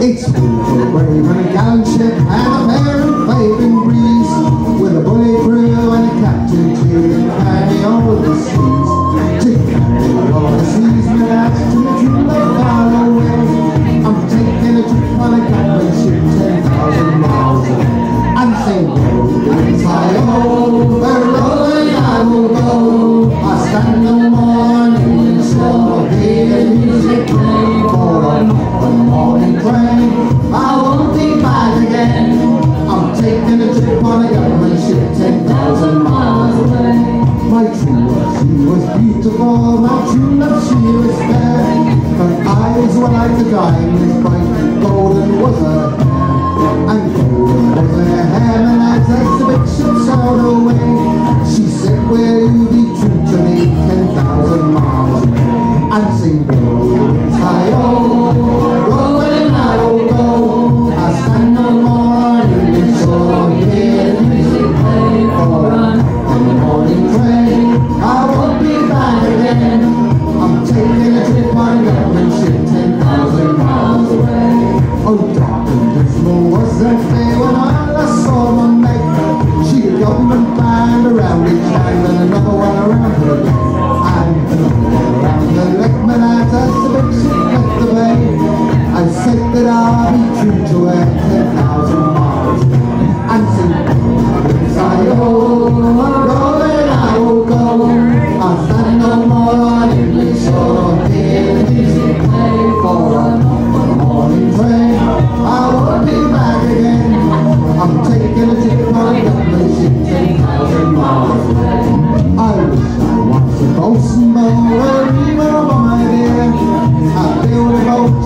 It's painted brave and a gallant ship and a fair of waving breeze With a bully crew and a captain too that carry all the seas To carry all the seas, but out to the true lake far away I'm taking a trip on a captain ship 10,000 miles away. And saying, oh, I over where rolling I will go I stand the morning, so hear music play the morning train. I won't be back again. I'm taking a trip on a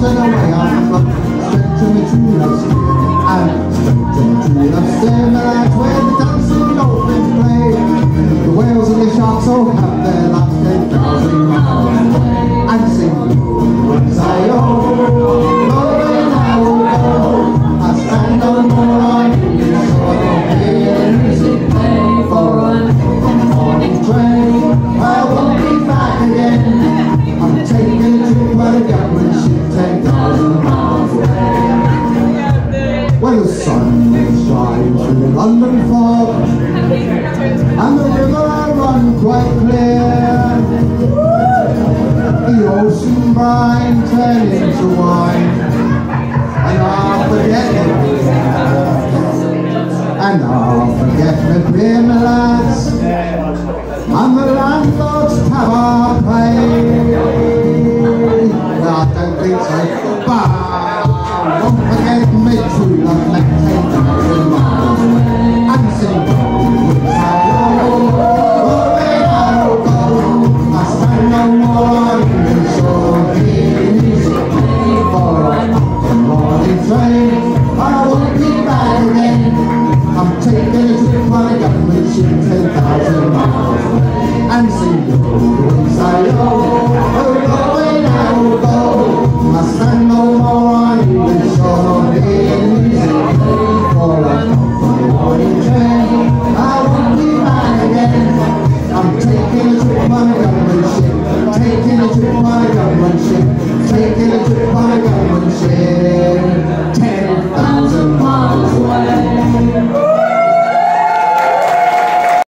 to the way I'm from, to. in the London fog And the river run quite clear The ocean brine turned into wine And I'll forget it And I'll forget the grim lads And the landlord's tavern play no, I don't think so But I won't forget me true love train. I wanna be back again. I'm taking a trip on a gunmanship 10,000 miles. And sing the ways I know. Oh, go away now, go. I stand no more on English or in morning train. I wanna be back again. I'm taking a trip on a gunmanship. Taking a trip on a gunmanship. Taking a trip on a gunmanship.